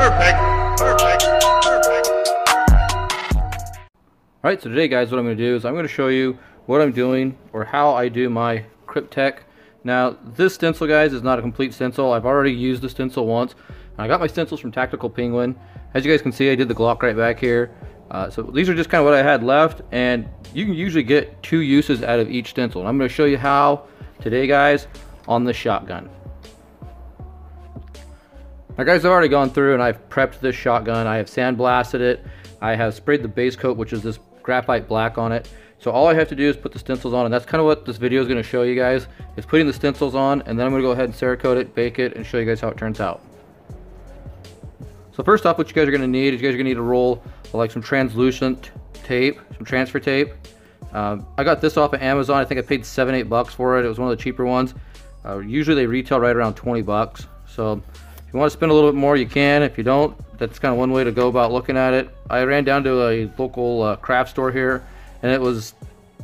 Perfect. Perfect. Perfect. Alright, so today guys, what I'm going to do is I'm going to show you what I'm doing or how I do my Kryptek. Now, this stencil, guys, is not a complete stencil. I've already used the stencil once. I got my stencils from Tactical Penguin. As you guys can see, I did the Glock right back here. Uh, so these are just kind of what I had left, and you can usually get two uses out of each stencil. And I'm going to show you how today, guys, on the shotgun. Guys, I've already gone through and I've prepped this shotgun. I have sandblasted it. I have sprayed the base coat, which is this graphite black on it. So all I have to do is put the stencils on, and that's kind of what this video is going to show you guys, is putting the stencils on, and then I'm going to go ahead and Cerakote it, bake it, and show you guys how it turns out. So first off, what you guys are going to need is you guys are going to need a roll of like some translucent tape, some transfer tape. Um, I got this off of Amazon. I think I paid seven, eight bucks for it. It was one of the cheaper ones. Uh, usually they retail right around 20 bucks. So if you want to spend a little bit more, you can. If you don't, that's kind of one way to go about looking at it. I ran down to a local uh, craft store here, and it was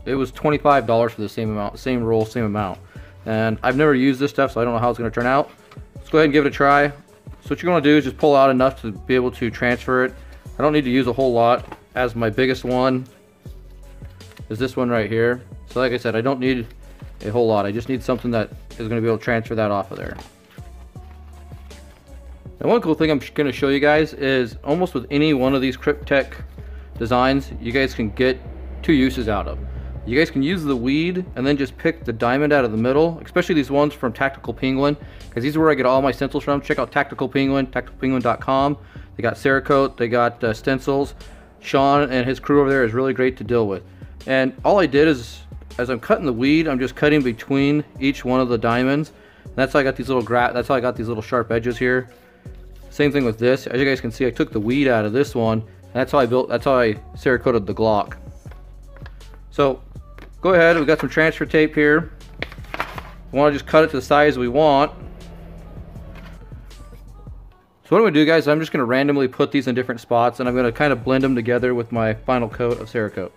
it was $25 for the same amount, same roll, same amount. And I've never used this stuff, so I don't know how it's going to turn out. Let's go ahead and give it a try. So what you're going to do is just pull out enough to be able to transfer it. I don't need to use a whole lot, as my biggest one is this one right here. So like I said, I don't need a whole lot. I just need something that is going to be able to transfer that off of there. Now one cool thing I'm going to show you guys is almost with any one of these Kryptek designs, you guys can get two uses out of. You guys can use the weed and then just pick the diamond out of the middle, especially these ones from Tactical Penguin, because these are where I get all my stencils from. Check out Tactical Penguin, tacticalpenguin.com. They got Cerakote, they got uh, stencils. Sean and his crew over there is really great to deal with. And all I did is, as I'm cutting the weed, I'm just cutting between each one of the diamonds. And that's how I got these little gra that's how I got these little sharp edges here. Same thing with this. As you guys can see, I took the weed out of this one. That's how I built, that's how I Cerakoted the Glock. So go ahead, we've got some transfer tape here. We want to just cut it to the size we want. So what I'm to do guys, I'm just going to randomly put these in different spots and I'm going to kind of blend them together with my final coat of Cerakote.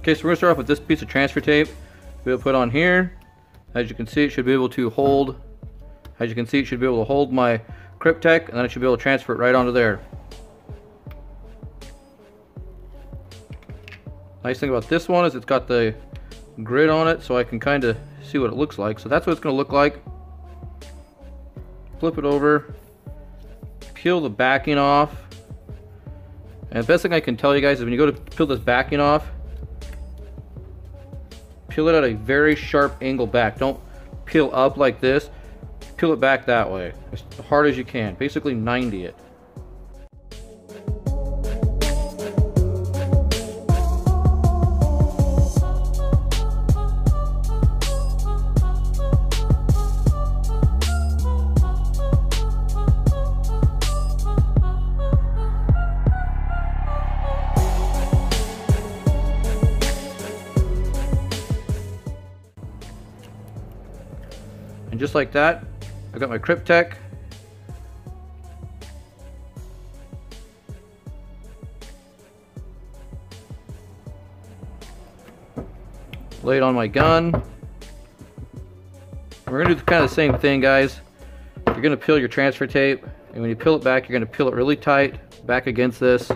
Okay, so we're gonna start off with this piece of transfer tape. We'll put on here. As you can see, it should be able to hold, as you can see, it should be able to hold my Kryptek, and then it should be able to transfer it right onto there. Nice thing about this one is it's got the grid on it, so I can kind of see what it looks like. So that's what it's gonna look like. Flip it over, peel the backing off. And the best thing I can tell you guys is when you go to peel this backing off, peel it at a very sharp angle back. Don't peel up like this. Peel it back that way, as hard as you can. Basically 90 it. And just like that, I've got my Kryptek. Lay it on my gun. We're gonna do kind of the same thing, guys. You're gonna peel your transfer tape, and when you peel it back, you're gonna peel it really tight, back against this.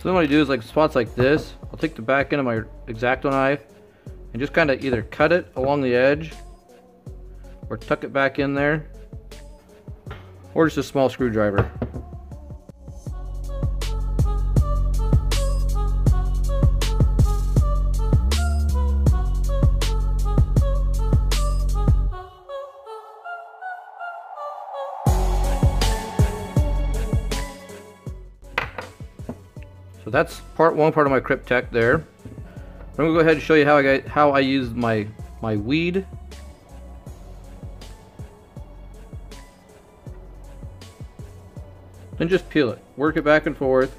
So then what I do is like spots like this, I'll take the back end of my X-Acto knife and just kind of either cut it along the edge or tuck it back in there or just a small screwdriver. So that's part one part of my Kryptek there. I'm gonna go ahead and show you how I how I use my my weed. Then just peel it. Work it back and forth.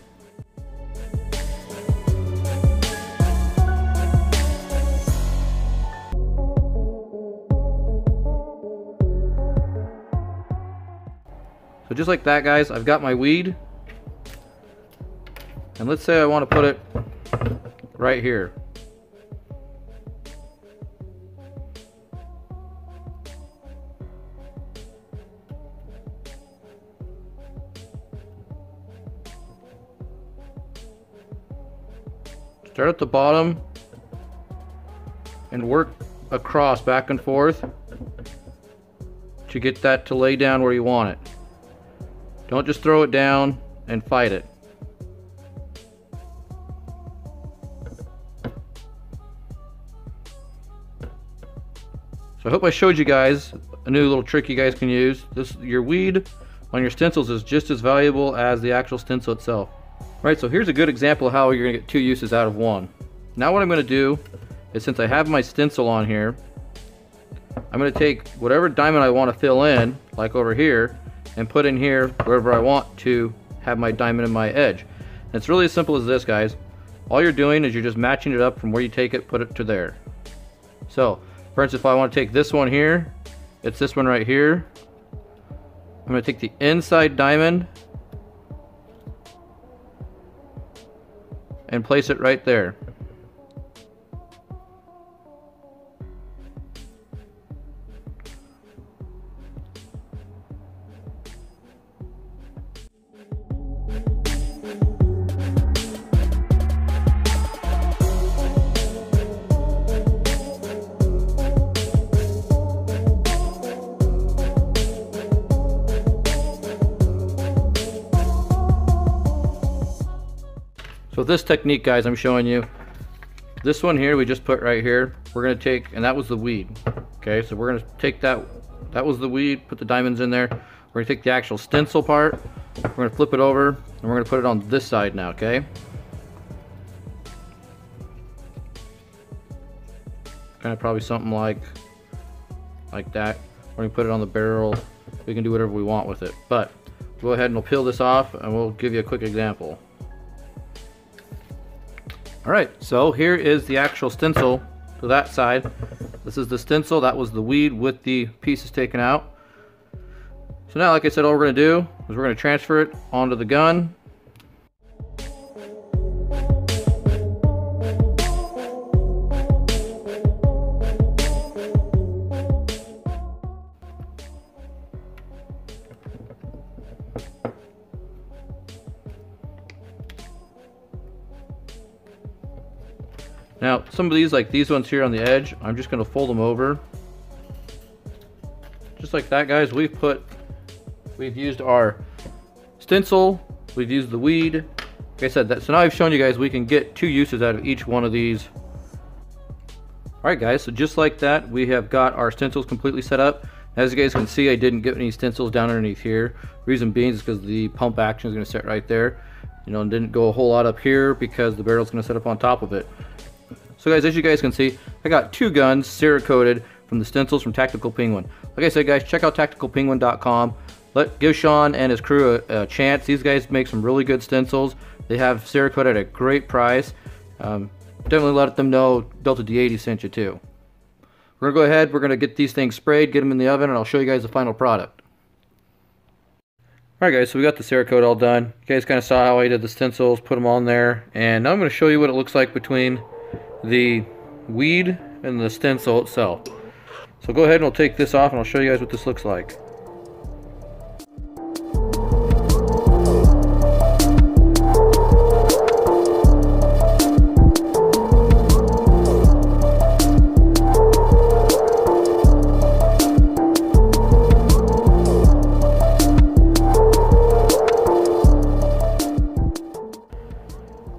So just like that guys, I've got my weed. And let's say I want to put it right here. Start at the bottom and work across back and forth to get that to lay down where you want it. Don't just throw it down and fight it. So I hope I showed you guys a new little trick you guys can use. This Your weed on your stencils is just as valuable as the actual stencil itself. Right, so here's a good example of how you're gonna get two uses out of one. Now what I'm gonna do is since I have my stencil on here, I'm gonna take whatever diamond I wanna fill in, like over here, and put in here wherever I want to have my diamond in my edge. And it's really as simple as this, guys. All you're doing is you're just matching it up from where you take it, put it to there. So, for instance, if I want to take this one here, it's this one right here. I'm going to take the inside diamond and place it right there. So this technique, guys, I'm showing you, this one here we just put right here, we're to take, and that was the weed. Okay, so we're to take that, that was the weed, put the diamonds in there. We're to take the actual stencil part, we're to flip it over, and we're to put it on this side now, okay? Kind of probably something like, like that. We're to put it on the barrel. We can do whatever we want with it. But, go ahead and we'll peel this off, and we'll give you a quick example. All right, so here is the actual stencil to that side. This is the stencil, that was the weed with the pieces taken out. So now, like I said, all we're gonna do is we're gonna transfer it onto the gun. Some of these, like these ones here on the edge, I'm just gonna fold them over. Just like that, guys, we've put, we've used our stencil, we've used the weed. Like I said, that, so now I've shown you guys we can get two uses out of each one of these. Alright guys, so just like that, we have got our stencils completely set up. As you guys can see, I didn't get any stencils down underneath here. Reason being is because the pump action is going to set right there. You know, and didn't go a whole lot up here because the barrel is going to set up on top of it. So guys, as you guys can see, I got two guns Cerakoted from the stencils from Tactical Penguin. Like I said, guys, check out tacticalpenguin.com. Let give Sean and his crew a, a, chance. These guys make some really good stencils. They have Cerakote at a great price. Um, definitely let them know Delta D80 sent you too. We're gonna go ahead. We're gonna get these things sprayed, get them in the oven, and I'll show you guys the final product. Alright guys, so we got the Cerakote all done. You guys kind of saw how I did the stencils, put them on there, and now I'm to show you what it looks like between the weed and the stencil itself. So go ahead and we'll take this off and I'll show you guys what this looks like.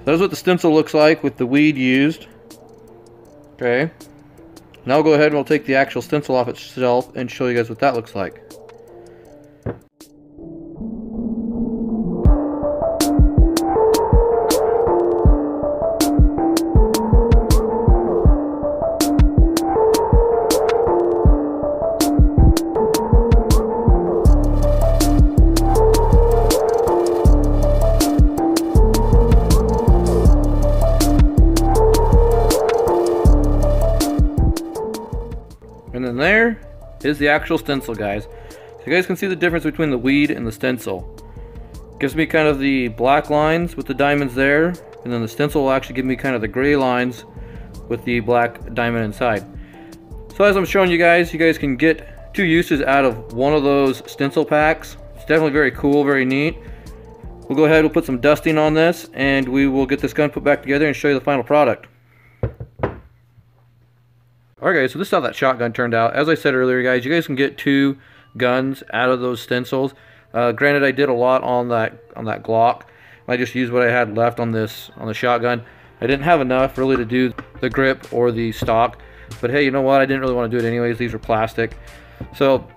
That's what the stencil looks like with the weed used. Okay. Now we'll go ahead and we'll take the actual stencil off itself and show you guys what that looks like. Is the actual stencil, guys. So you guys can see the difference between the weed and the stencil. Gives me kind of the black lines with the diamonds there, and then the stencil will actually give me kind of the gray lines with the black diamond inside. So as I'm showing you guys, you guys can get two uses out of one of those stencil packs. It's definitely very cool, very neat. We'll go ahead, we'll put some dusting on this, and we will get this gun put back together and show you the final product. Alright guys, so this is how that shotgun turned out. As I said earlier guys, you guys can get two guns out of those stencils. Uh, granted, I did a lot on that on that Glock. I just used what I had left on this on the shotgun. I didn't have enough really to do the grip or the stock. But hey, you know what? I didn't really want to do it anyways. These are plastic. So,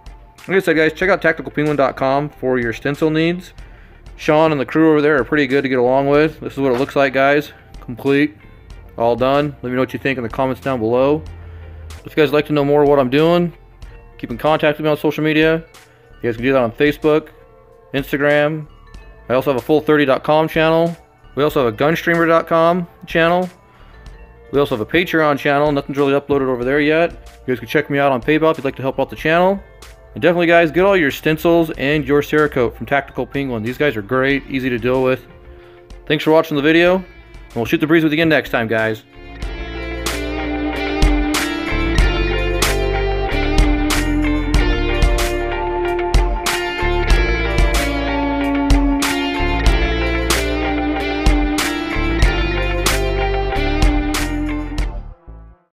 like I said, guys, check out tacticalpenguin.com for your stencil needs. Sean and the crew over there are pretty good to get along with. This is what it looks like, guys. Complete. All done. Let me know what you think in the comments down below. If you guys like to know more what I'm doing, keep in contact with me on social media. You guys can do that on Facebook, Instagram. I also have a full30.com channel. We also have a gunstreamer.com channel. We also have a Patreon channel. Nothing's really uploaded over there yet. You guys can check me out on PayPal if you'd like to help out the channel. And definitely, guys, get all your stencils and your Cerakote from Tactical Penguin. These guys are great, easy to deal with. Thanks for watching the video, and we'll shoot the breeze with you again next time, guys.